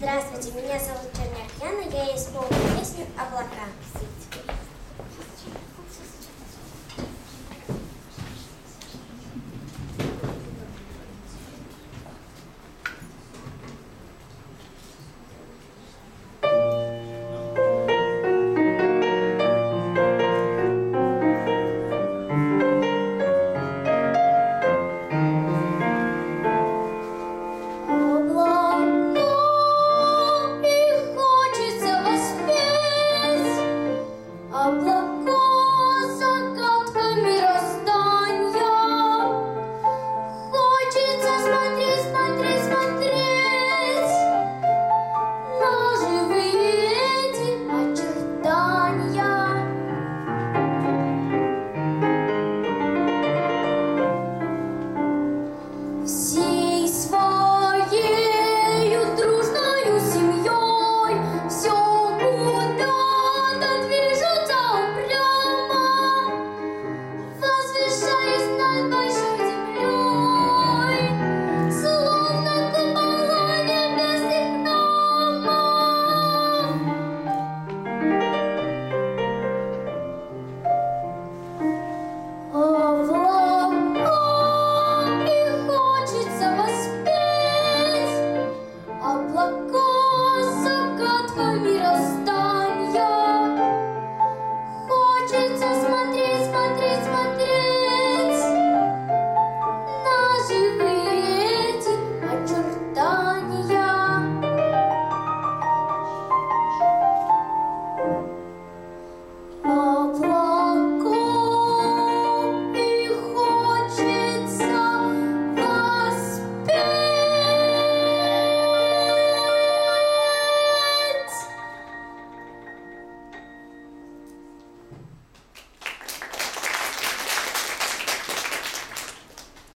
Здравствуйте, меня зовут Черняк Яна, я исполню песню «Облака».